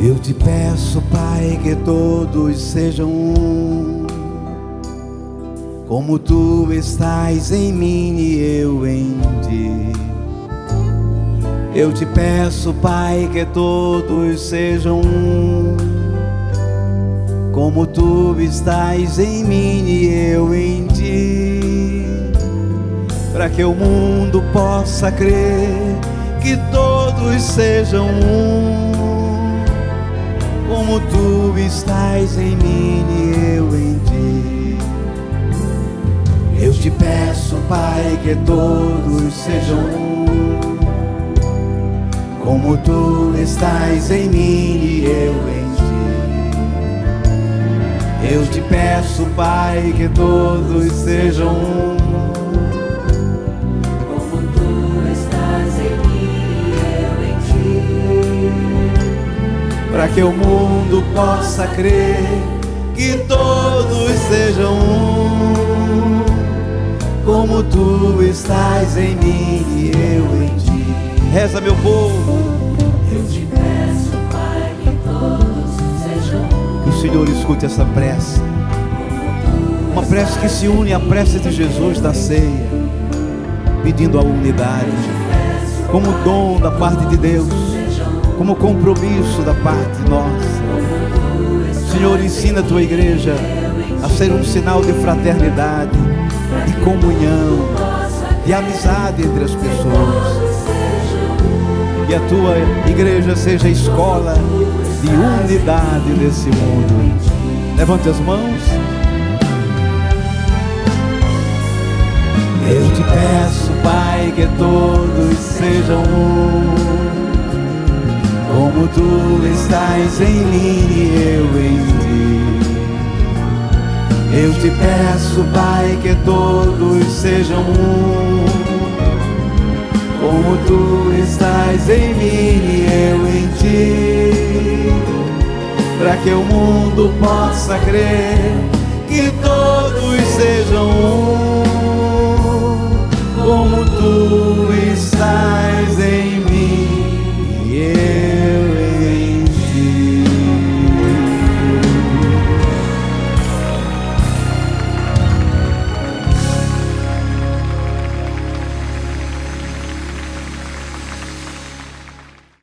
Eu te peço, Pai, que todos sejam um, como tu estás em mim e eu em ti. Eu te peço, Pai, que todos sejam um, como tu estás em mim e eu em ti, para que o mundo possa crer que todos sejam um estás em mim e eu em ti. Eu te peço, Pai, que todos sejam um, como tu estás em mim e eu em ti. Eu te peço, Pai, que todos sejam um. para que o mundo possa crer que todos sejam um, como tu estás em mim e eu em ti. Reza, meu povo. Eu te peço, Pai, que todos sejam um. Que o Senhor escute essa prece. Uma prece que se une à prece de Jesus da ceia, pedindo a unidade, como dom da parte de Deus como compromisso da parte nós. Senhor, ensina a tua igreja a ser um sinal de fraternidade, de comunhão, de amizade entre as pessoas. Que a tua igreja seja escola de unidade nesse mundo. Levante as mãos. Eu te peço, Pai, que todos sejam um como tu estás em mim e eu em ti. Eu te peço, Pai, que todos sejam um, como tu estás em mim e eu em ti, para que o mundo possa crer que todos